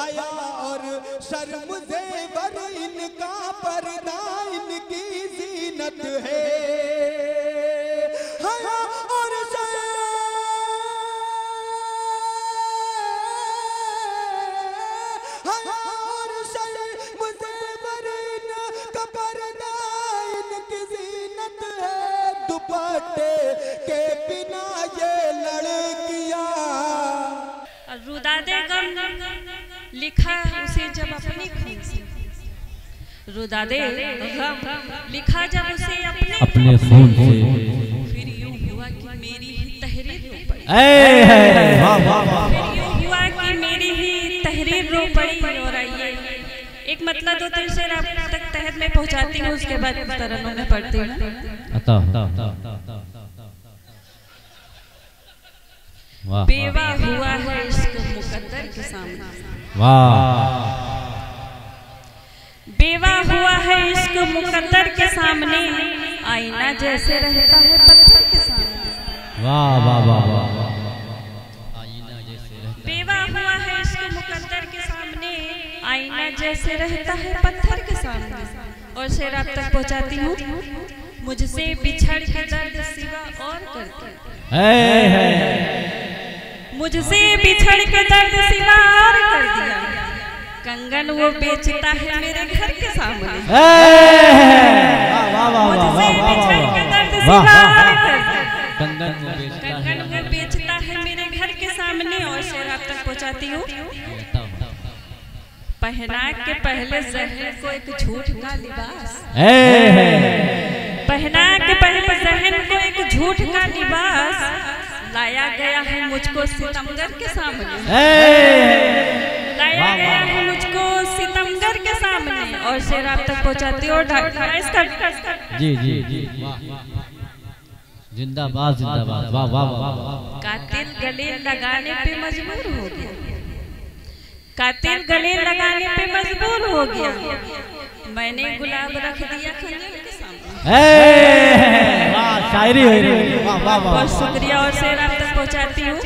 हया और शर्म जेवर इनका पर्दा इनकी जीनत है। लिखा उसे जब अपनी खून से। रुदादे गम लिखा जब उसे अपने अपने खून से। फिर यूँ हुआ कि मेरी ही तहरीर रो पड़ी ऐ वाह वाह वाह फिर यूँ हुआ कि मेरी ही तहरीर रो पड़ी और आइए। एक मतलब दो तीन शेर आप तक तहत में पहुंचाती हूँ उसके बाद तरनों में पढ़ती हूँ। अता बेवा हुआ है इश्क मुकद्दर के सामने। वाह। बेवा हुआ है इश्क मुकद्दर के सामने आईना जैसे रहता है पत्थर के सामने। वाह वाह वाह वाह बेवा हुआ है इश्क मुकद्दर के सामने आईना जैसे रहता है पत्थर के सामने। और शेर आप तक पहुंचाती हूँ मुझसे बिछड़ के दर्द सिवा और करती। है। मुझसे बिछड़ के दर्द सिवा और कर दिया। कंगन वो बेचता है मेरे घर के सामने। मुझसे बिछड़ के दर्द वाह सिवा वाह और कर दिया। कंगन को बेचता है कंगन वो बेचता है मेरे घर के सामने और शेर आप तक पहुंचाती हूँ। पहना के पहले जहर को एक झूठ का लिबास। पहना के पहले जहन को एक झूठ का लिबास। लाया गया है मुझको सितमगर के सामने। लाया गया है मुझको सितमगर के सामने। और शेर आप तक पहुंचाती और जी जी जी जिंदाबाद जिंदाबाद। वाह वाह वाह कातिल गले लगाने पे मजबूर हो गया। कातिल गले लगाने पे मजबूर हो गया। मैंने गुलाब रख दिया खंजर के सामने। शायरी हो रही है। वाह वाह वाह बहुत शुक्रिया और शेर आप तक पहुंचाती हूँ।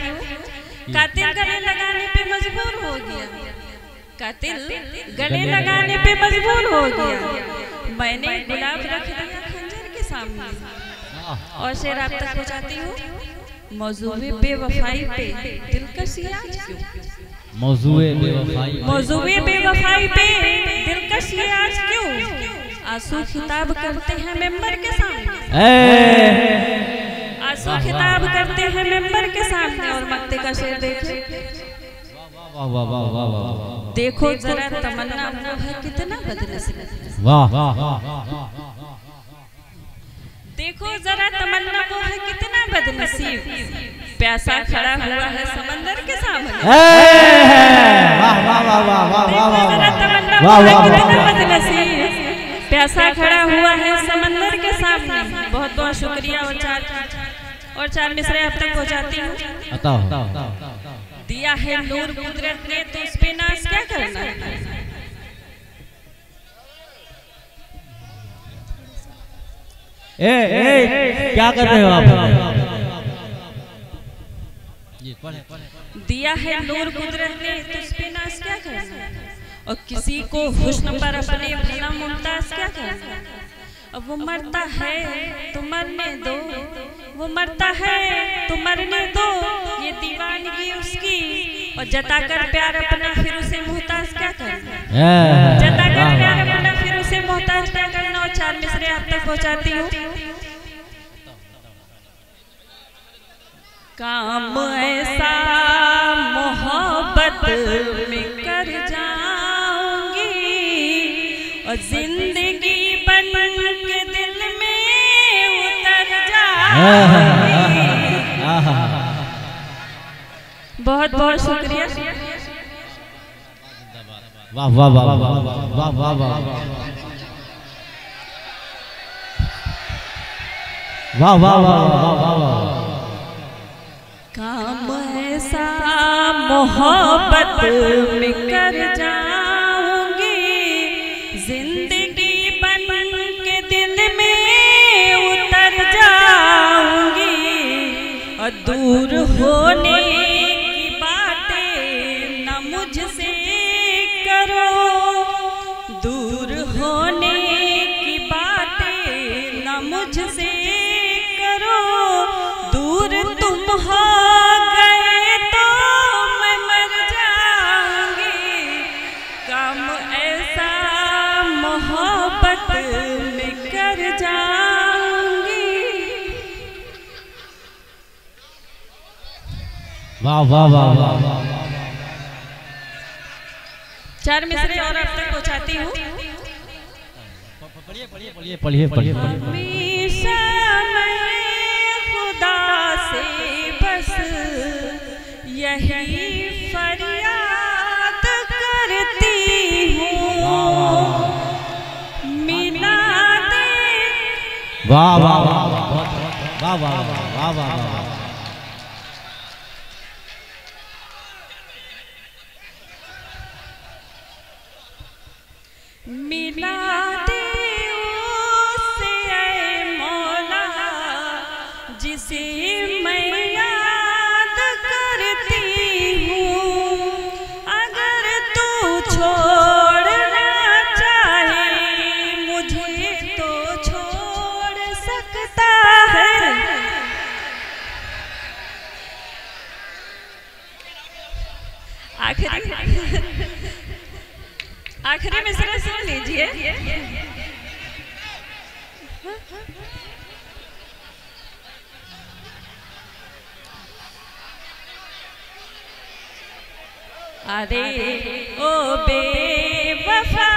कातिल गले लगाने पे मजबूर हो गया। कातिल गले लगाने पे मजबूर हो गया। मैंने गुलाब रख दिया खंजर के सामने। और शेर आप तक पहुंचाती हूँ। मौजूद बेवफाई पे दिलकश आज क्यों मौजूए बेवफाई मौजूद बेवफाई पे दिलकश ये आज क्यों? आँसू खिताब करते हैं मेंबर के सामने आँसू खिताब करते हैं मेंबर के सामने और मक्ते का शेर देखे वाह वाह वाह वाह वाह देखो जरा तमन्ना वो है कितना बदनसीब वाह वाह देखो जरा तमन्ना वो है कितना बदनसीब प्यासा खड़ा हुआ है समंदर के सामने वाह वाह वाह वाह वाह वाह वाह वाह है वाह प्यासा खड़ा हुआ है समंदर के सामने। बहुत बहुत शुक्रिया और चार और चार मिसरे अब तक पहुंचाती हूँ। दिया है नूर कुदरत ने तो उस पे नाश क्या करना है? ए ए क्या कर रहे हो आप? दिया है नूर कुदरत ने तो उस पे नाश क्या करना है? और किसी को हुस्न पर अपने भला मुमताज़ क्या करना है अब वो मरता है तो मरने दो। वो मरता है तो मरने दो। ये दीवानगी उसकी। और जताकर प्यार अपना फिर उसे मोहताज क्या करना ऐ जताकर प्यार अपना फिर उसे मोहताज क्या करना और चार मिसरे आप तक पहुंचाती हूँ। काम ऐसा बहुत बहुत शुक्रिया वाह वाह वाह वाह वाह वाह वाह वाह वाह वाह वाह वाह वाह काम ऐसा मोहब्बत में कर जाऊँगी दूर होने वाह वाह वाह वाह वाह चार मिसरे और अब तक पहुंचाती हूँ पढ़िए पढ़िए पढ़िए पढ़िए मैं खुदा से बस यही फरियाद करती हूँ मिला वाह वाह वाह वाह वाह वाह वाह वाह वाह मिला दे उससे मौला, जिसे मैं याद करती हूँ। अगर तू छोड़ना चाहे, मुझे तो छोड़ सकता है। आखिरी। आखिरी में जरा सुन लीजिए। अरे ओ बेवफा।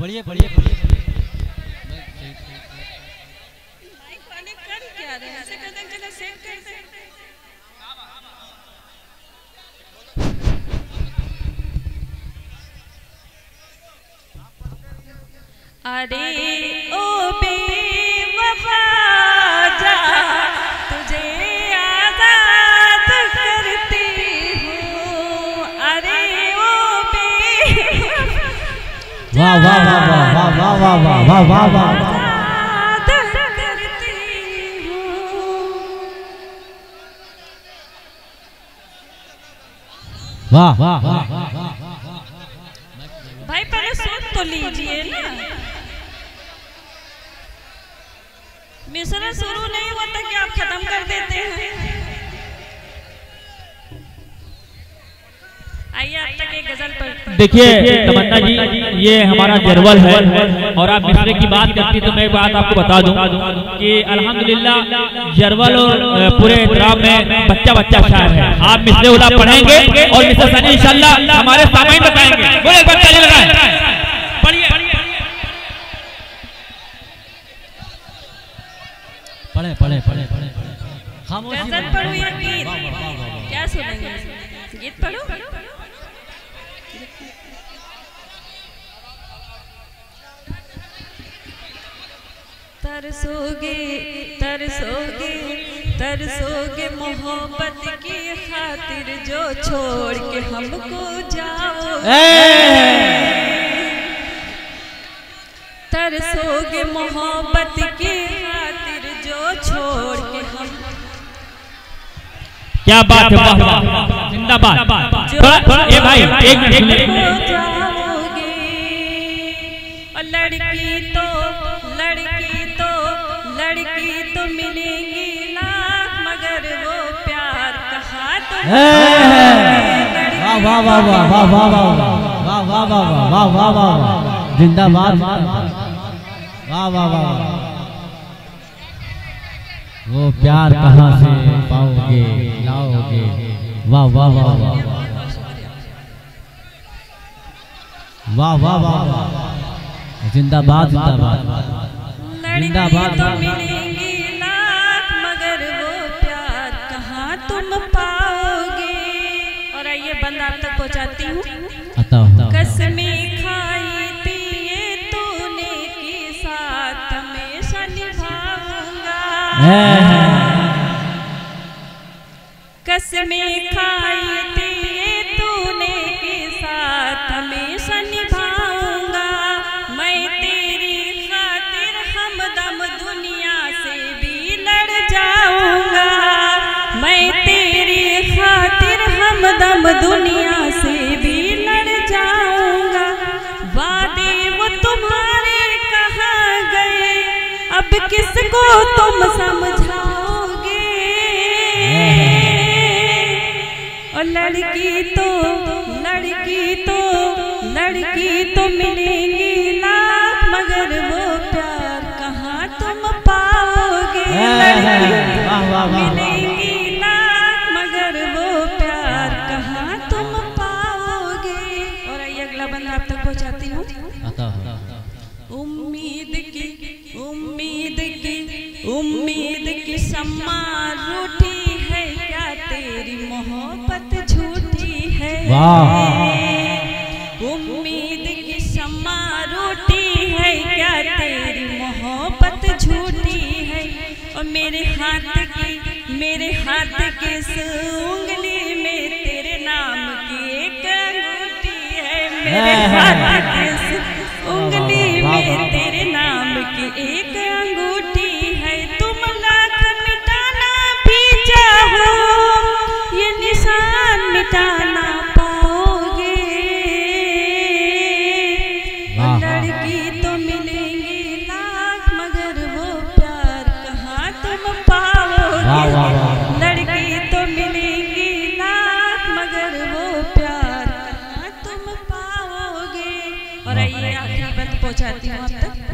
पढ़िए पढ़िए पढ़िए। माइक वाले कर क्या रहे हैं ऐसे दें चलो सेव कर अरे ओ बेवफा जा तुझे आज़ाद करती हूँ अरे ओ वाह वाह वाह वाह वाह वाह वाह वाह वाह वाह वाह आज़ाद करती हूँ वाह वाह वाह भाई पहले सुन तो लीजिए ना मिश्रण शुरू नहीं हुआ था कि आप खत्म कर देते हैं? आइए अब तक एक गज़ल पर देखिए तमन्ना जी ये हमारा जरवल है और आप मिसरे की बात करती तो मैं एक बात आपको बता दूँ कि अल्हम्दुलिल्लाह जरवल और पूरे इतराम में बच्चा बच्चा शायर है। आप मिसरे उला पढ़ेंगे और मिसरे सनी इंशाल्लाह हमारे सामने बताएँगे। बोले एक बार ताली लगाएँ। पढ़े पढ़े पढ़े पढ़े। खामोशी गज़ल पढ़ो या गीत? क्या सुनेंगे? गीत पढ़ो? तरसोगे तरसोगे तरसोगे मोहब्बत की खातिर जो छोड़ के हमको जाओ। तरसोगे मोहब्बत की क्या बात है वाह वाह वाह जिंदाबाद थोड़ा ए भाई एक मिनट। हो लड़की तो लड़की तो लड़की तो मिलेगी लाख मगर वो प्यार कहाँ तो वाह वाह वाह वाह वाह वाह वाह वाह वाह वाह वाह वाह वाह वाह जिंदाबाद वाह वाह वाह वो प्यार कहाँ से पाओगे? लाओगे? वाह वाह वाह वाह वाह। वाह वाह जिंदाबाद जिंदाबाद। जिंदाबाद कसमें किसको तुम समझाओगे। और लड़की तो लड़की तो लड़की तो मिलेगी ना मगर वो प्यार कहाँ तुम पाओगे? लड़की उम्मीद की समा रोटी है क्या? तेरी मोहब्बत झूठी है। और मेरे हाथ की मेरे हाथ की उंगली में तेरे नाम की एक अंगूठी है। मेरे हाथ की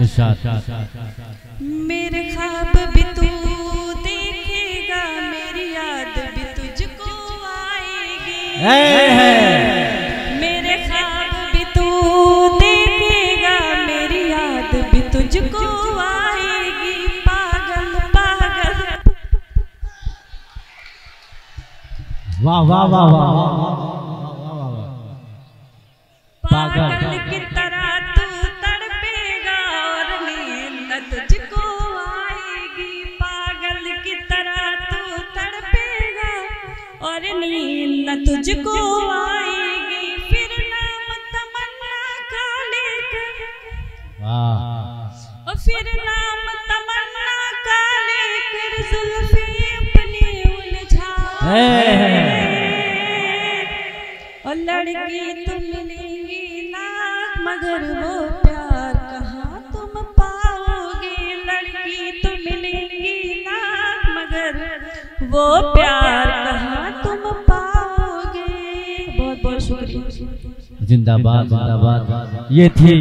तक इरशाद मेरे ख्वाब भी तू देखेगा मेरी याद भी तुझको आएगी। मेरे ख्वाब भी तू देखेगा मेरी याद भी तुझको आएगी। पागल पागल। वाह वाह वाह वाह वाह वाह वाह पागल। नींद तुझको आएगी फिर नाम तमन्ना का लेकर। वाह। और फिर नाम तमन्ना का लेकर जुल्फी अपनी उलझा। और लड़की तुम मिलेंगी लाख मगर वो प्यार कहाँ तुम पाओगे? लड़की तुम मिलेंगी लाख मगर वो प्यार जिंदाबाद जिंदाबाद। ये थी